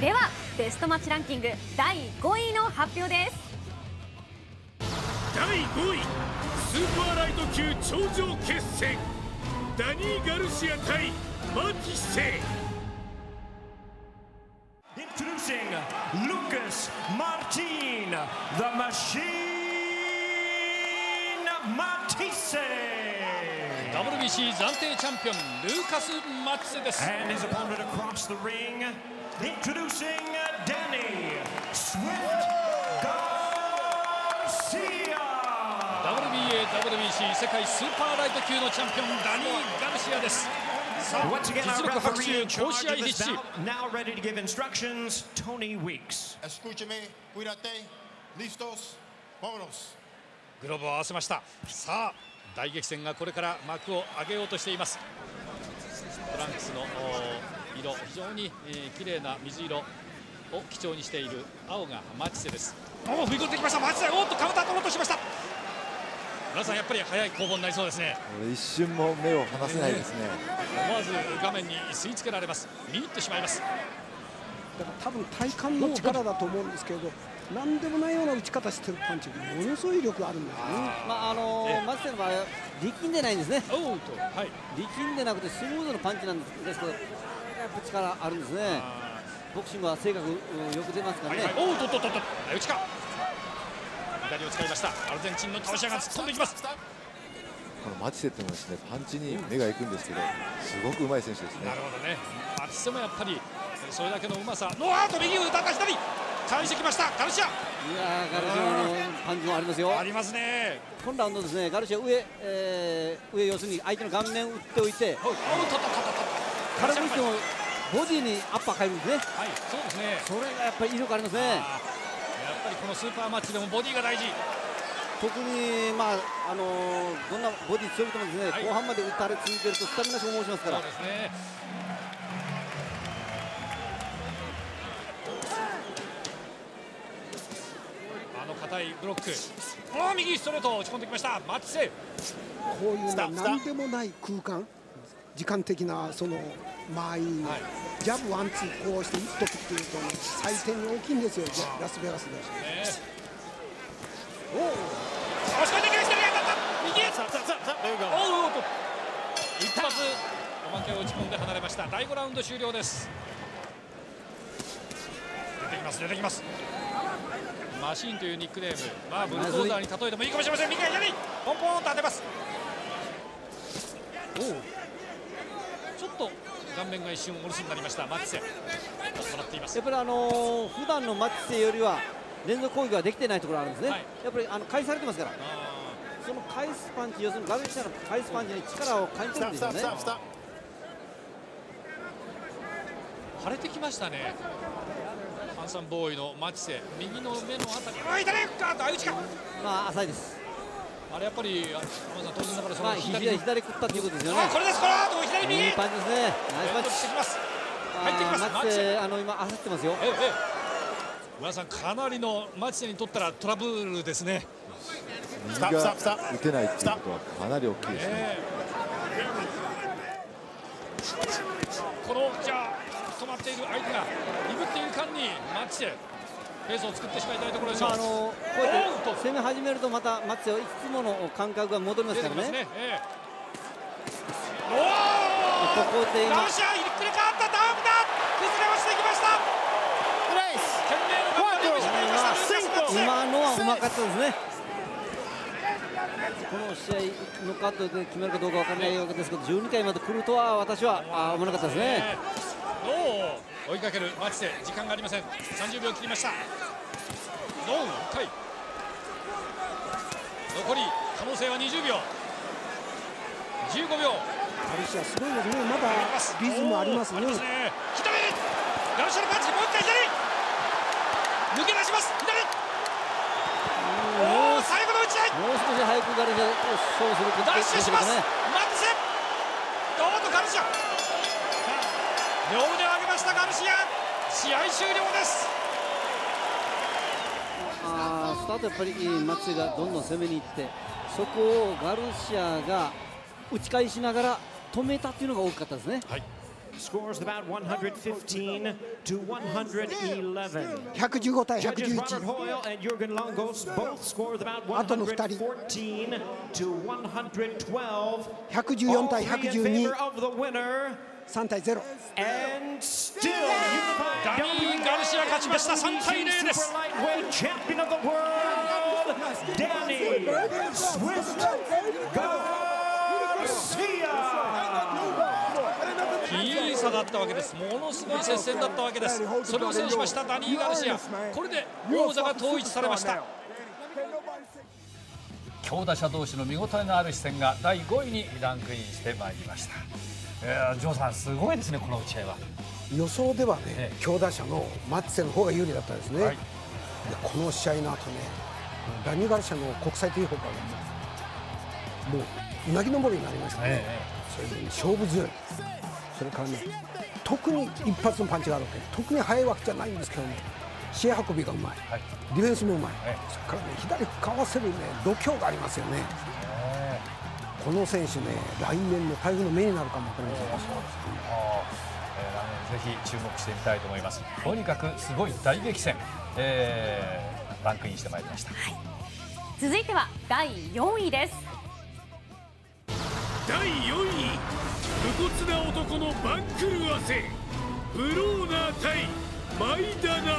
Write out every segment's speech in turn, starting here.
ではベストマッチランキング第5位の発表です。第5位スーパーライト級頂上決戦。ダニー・ガルシア対マティセ Introducing Lucas Martin, the machine Matisse. WBC 暫定チャンピオンルーカス・マッツェです Introducing Danny Swift Garcia. WBA、WBC 世界スーパーライト級のチャンピオンダニー・ガルシアですさあ実 our 力伯 referee 仲 in 好試 charge 合 of 必至 now ready to give instructions, Tony Weeks. Escúcheme, cuídate, listos, vámonos. グローブを合わせましたさあ大激戦がこれから幕を上げようとしていますトランクスのお色非常に、えー、綺麗な水色を基調にしている青がマチセです。おお踏み込んできました。マチセおっとカウンター取ろうとしました。皆さんやっぱり早い攻防になりそうですね。一瞬も目を離せないですね。思わず画面に吸い付けられます。見入ってしまいます。だから多分体幹の力だと思うんですけれど何でもないような打ち方してるパンチがものすごい力あるんですね。まああのええ。マジセの場合は力んでないんですね。おうとはい。力んでなくてスムーズなパンチなんですけどやっぱ力あるんですね。ボクシングは性格うんよく出ますからね、はいはい。おうとっとっとっと。内か左を使いました。アルゼンチンの倒し屋が突っ込んでいきます。このマチセってもですね、パンチに目が行くんですけど、すごく上手い選手ですね。なる。ほどね。マティセもやっぱりそれだけのうまさ。ノーアウト右を打たか左返してきました。ガルシア。いやーガルシアのパンチもありますよ。ありますね。今ラウンドですねガルシア上、えー上要するに相手の顔面を打っておいておうおうとっとっとっと。軽くしてもボディにアッパー入るんですね。はいそうですね。それがやっぱり威力ありますね。やっぱりこのスーパーマッチでもボディが大事。特にまああのーどんなボディ強くてもですね、はい。後半まで打たれ続けるとスタミナ消耗しますから。そうですね。あの硬いブロック。おー右ストレートを打ち込んできました。マッチセこういうねスタスタ何でもない空間。時間的なその間合いに、はいジャブワンツーこうして打っとくっていうと、ね、採点に大きいんですよラスベガスで。ねおお押し込んできましたね当たった右へおうおうと一発おまけを打ち込んで離れました第5ラウンド終了です出てきます出てきますマシーンというニックネームまあブルドーザーに例えてもいいかもしれません右が左ポンポンと当てますおお顔面が一瞬おろしになりました。マッチセ。行っています。やっぱりあのー普段のマッチセよりは連続攻撃ができてないところあるんですね、はい。やっぱりあの返されてますから。あその返すパンチ要するにガルシアの返すパンチに力を感じてるんですよね。れてきましたね。ハンサンボーイのマチセ。右の目のあたり。あ左かと相打ちか。まあ浅いです。あれやっぱりん当然ながらそのまあ左左食ったということですよね。あこれです。この後左右いいパンチですね。ナイスパンチ。連続してきます。入ってきます。マッチ。セあの今焦ってますよ。えええさんかなりのマチセにとったらトラブルですね。右が打てないっていうことはかなり大きいですね。ええ。このじゃあ止まっている相手が鈍っている間にマチセペースを作ってしまいたいところでしょう、まあ、あのこうやって攻め始めるとまたマッチセはいつもの感覚が戻りますからね。ね。ええここで今。ガルシアひっくり返ったダウンだ。崩れ落ちてきました。懸命の頑張りを見せていました。今のはうまかったですね。この試合ノックアウトで決めるかどうかわからないわけですけど12回まで来るとは私はあ思わなかったですね。おお追いかける？マチセ時間がありません。30秒切りました。ノー1回。残り可能性は20秒。15秒ガルシアすごいですねまだリズムありますねますね左ガルシアのパンチもう一回左抜け出します左おお最後の打ち合いもう少し早くガルシアと勝負することダッシュしますマッチどうとガルシア両腕を上げましたガルシア試合終了ですあースタートやっぱりマッチがどんどん攻めに行ってそこをガルシアが打ち返しながら止めたっていうのが大きかったですね、はい Scores about 115 to 111. 115対 Judges Robert 111 Hoyle and Jurgen Longos both scored about あとの二人。114 to 112. 114 All 対 three in 112 favor of the winner. 3対0 And still ダニー・ガルシア勝ちました3対0です champion of the world, Danny Swift Garcia. 僅差だったわけです。ものすごい接戦だったわけです。それを制しました。ダニー・ガルシア。これで王座が統一されました。強打者同士の見応えのある視線が第5位にランクインしてまいりました、えー、ジョーさんすごいですねこの打ち合いは。予想ではね、ええ。強打者のマッツェの方が有利だったですね、はい。でこの試合の後ねダニー・ガルシアの国際的評価がもううなぎ登りになりましたね、えそれで、ね、勝負強いそれからね特に一発のパンチがあるわけ。特に速いわけじゃないんですけどね試合運びがうまい、はい。ディフェンスもうまい、ええそれからね左かわせるね度胸がありますよね。え。この選手ね来年の台風の目になるかもわかりません。えー来年ぜひ注目してみたいと思います。とにかくすごい大激戦、えーランクインしてまいりました。続いては第4位です。第4位武骨な男の番狂わせ。ブローナー対マイダナ。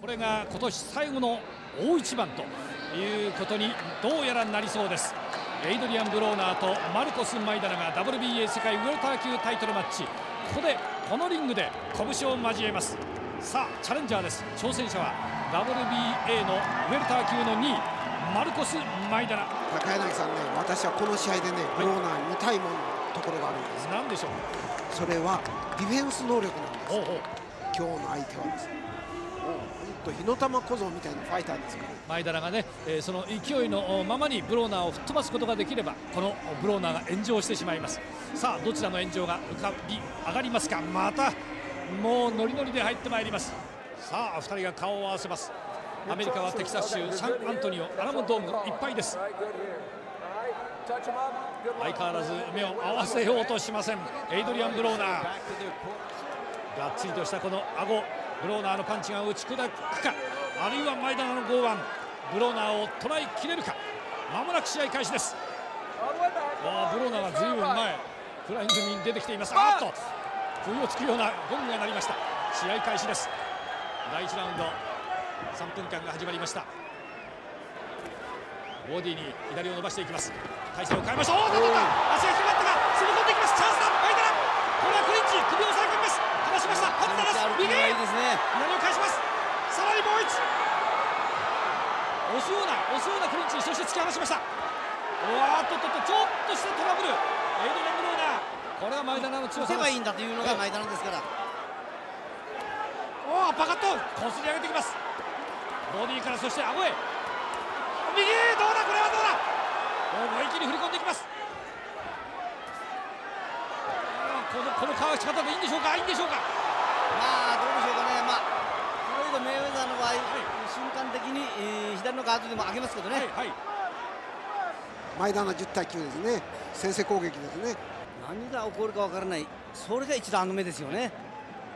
これが今年最後の大一番ということにどうやらなりそうです。エイドリアン・ブローナーとマルコス・マイダナが WBA 世界ウェルター級タイトルマッチ。ここでこのリングで拳を交えます。さあチャレンジャーです。挑戦者は WBA のウェルター級の2位。マルコス・マイダナ高柳さんね私はこの試合でねブローナーに見たいものところがあるんです。何でしょう。それはディフェンス能力なんです。今日の相手はですねもう本当火の玉小僧みたいなファイターですからマイダナがね、えーその勢いのままにブローナーを吹っ飛ばすことができればこのブローナーが炎上してしまいます。さあどちらの炎上が浮かび上がりますか。またもうノリノリで入ってまいります。さあ2人が顔を合わせますアメリカはテキサス州サンアントニオアラモドームいっぱいです。相変わらず目を合わせようとしません。エイドリアン・ブローナー。がっつりとしたこの顎ブローナーのパンチが打ち砕くかあるいは前田の剛腕ブローナーを捉えきれるか。まもなく試合開始です。ブローナーがずいぶん前。フライングに出てきています。あっと不意をつくようなゴングが鳴りました。試合開始です。第1ラウンド。3分間が始まりました。ボディに左を伸ばしていきます。体勢を変えました。おお足が決まったが攻め込んでいきます。チャンスだ。前田これはクリンチ。首を押さえ込みます。離しました。ハッタです右。いいですね。左を返します？さらにもう一。押すような押すようなクリンチ。そして突き放しました。おわーっとっとっとちょっとしたトラブル。エイドリアン・ブローナー。これは前田の強さでいいんだというのが前田ですからパカッとこすり上げてきます。ボディからそして顎へ。右どうだ？これはどうだ？思い切り振り込んでいきます。このこのかわし方でいいんでしょうか？いいんでしょうか？まあどうでしょうかね。まあフロイド・メイウェザーの場合、瞬間的に、えー左のガードでも上げますけどね、はいはい。前田の10対9ですね。先制攻撃ですね。何が起こるかわからない。それが一段目ですよね。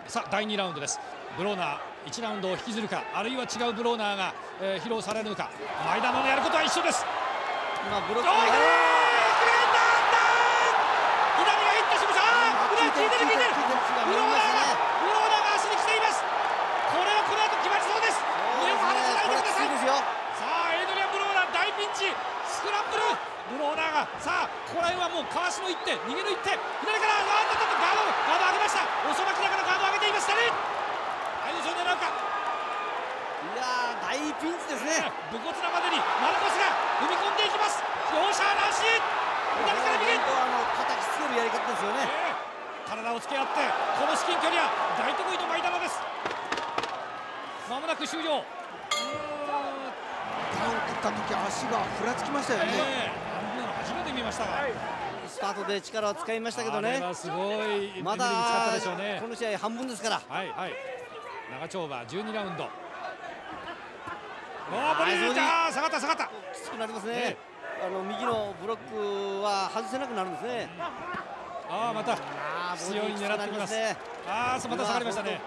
さあ第2ラウンドですブローナー1ラウンドを引きずるかあるいは違うブローナーが、えー披露されるのか。前田のやることは一緒です。今ブロックブローナーがブローナーが足に来ています。これはこの後決まりそうです。目を離さないでください。ですよ。さあエイドリアン・ブローナー大ピンチ。スクランブル。ブローナーがさあここら辺はもうかわしの一手逃げの一手左からあーっとっとガードガード上げました。遅まきながらガード上げていましたね相打ちを狙うか？いやー大ピンチですね。武骨なまでにマルコスが踏み込んでいきます。両者なし。左から右。本当あの叩きつけるやり方ですよね。ええ。体をつけ合ってこの至近距離は大得意の前玉です。まもなく終了。うーん。ダウン食った時足がふらつきましたよね、ええ。あんなの初めて見ましたが。スタートで力を使いましたけどね。はすごい。まだこの試合半分ですから。はいはい長丁場12ラウンド。おボディーそうにあー下がった下がった。きつくなりますね。ね。あの右のブロックは外せなくなるんですね。ああまた強いに狙ってきます。ね。ああまた下がりましたね。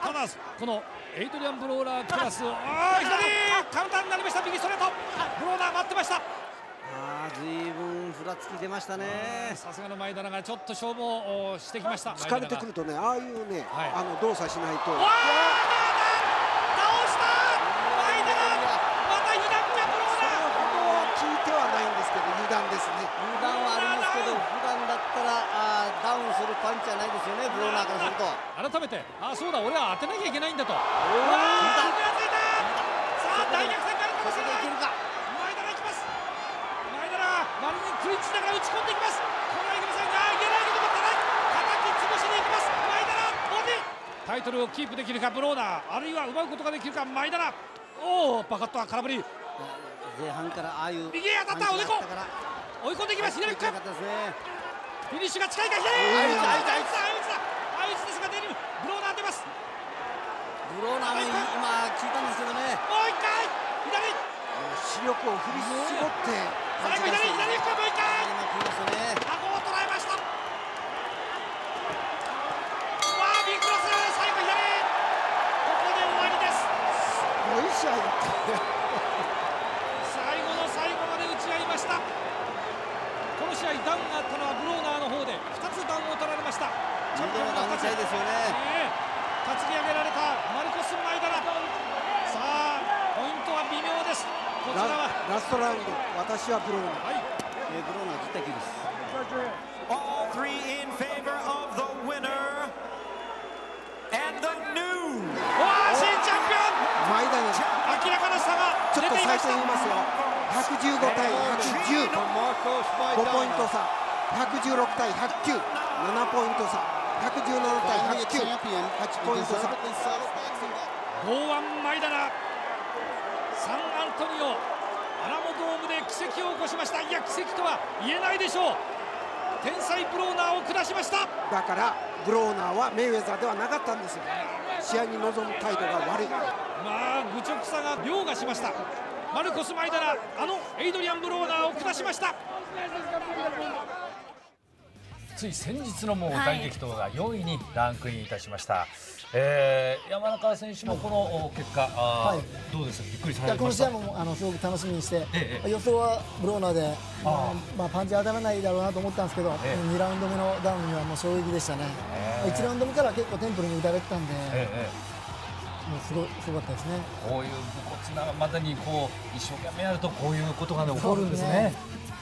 ただこのエイドリアン・ブローラークラス。をああ左カウンターになりました。右ストレート。ブローラー待ってましたずいぶんふらつき出ましたね。さすがの前田がちょっと消耗をしてきました。疲れてくるとねああいうね、はい。あの動作しないと。わあ倒した。前田がまた被弾かブローそれラーほどは効いてはないんですけど油断ですね。油断はありますけど普段だったらあーダウンするパンチじゃないですよねブローナーからすると。改めてあそうだ俺は当てなきゃいけないんだと。うわーーついたさあ大逆転からかもしれないここでいけるか前田が行きます前田が丸にクリッチしながら打ち込んでいきますこれはいけませんがいけないけどもただ叩き潰しに行きます前田がボディタイトルをキープできるかブローナー。あるいは奪うことができるか前田がおおバカットは空振り。前半からああいう右へ当たったおでこ。追い込んでいきます。左フィニッシュが近いか左あいつあいつあいつ。あいつですがデニムブローナー出ます。ブローナーも今聞いたんですけどね。もう一回。左。視力を振り絞って最後左左もう一回。今来ましたね顎を捉えましたわあビッグクロス最後左ここで終わりですすごい試合だった最後の最後まで打ち合いましたこの試合ダウンがあったのはブローナーの方で2つダウンを取られましたチャンピオンが2つダウンしたいですよねええ担ぎ上げられたマルコス・マイダラさあポイントは微妙ですこちらはララストラウンド私はブローナ。ーはい。えーブローナー10対9です。All three in favor of the winner. And the new わあ新チャンピオン前田が明らかな差がちょっと最出ていました初に言いますよ。115対110 5ポイント差。116対1097ポイント差。117対109 8ポイント差。剛腕マイダラサンアントニオアラモドームで奇跡を起こしました。いや奇跡とは言えないでしょう。天才ブローナーを下しました。だからブローナーはメイウェザーではなかったんですよ。試合に臨む態度が悪い。まあ愚直さが凌駕しました。マルコス・マイダラあのエイドリアン・ブローナーを下しましたつい先日のもう大激闘が4位にランクインいたしました、えー山中選手もこの結果、はい。どうですびっくりさいやこの試合もあのすごく楽しみにして、ええ予想はブローナーで、まああまあ、パンチ当たらないだろうなと思ったんですけど、ええ。2ラウンド目のダウンにはもう衝撃でしたね、ええ。1ラウンド目から結構テンプルに打たれてたんで、えええもうすごいすごかったですね。えこういう武骨なまでにこう一生懸命やるとこういうことが、ね、起こるんですね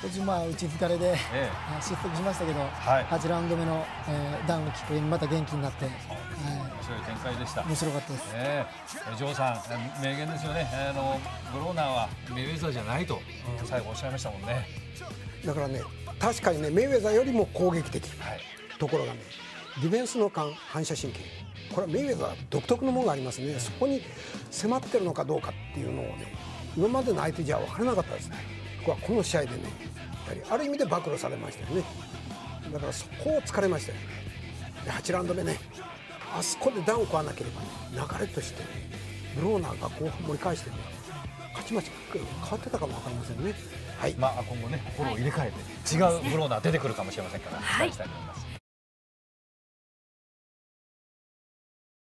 途中まあ打ち疲れで、えあ失速しましたけど、はい。8ラウンド目の、えーダウンをきっかけにまた元気になって、はい、面白い展開でした。面白かったです。ええ。ジョーさん名言ですよね。あのブローナーはメイウェザーじゃないと最後おっしゃいましたもんね。だからね確かにねメイウェザーよりも攻撃的。はい。ところがねディフェンスの間反射神経。これはメイウェザー独特のものがありますね。そこに迫ってるのかどうかっていうのをね今までの相手じゃ分からなかったですねここはこの試合でねやはりある意味で暴露されましたよね。だからそこを突かれましたよ。で8ラウンド目ねあそこでダウンを食わなければね流れとしてねブローナーが後半盛り返してね勝ち待ち変わってたかも分かりませんね。はい。まあ今後ね心を入れ替えて違うブローナー出てくるかもしれませんから期待したいと思います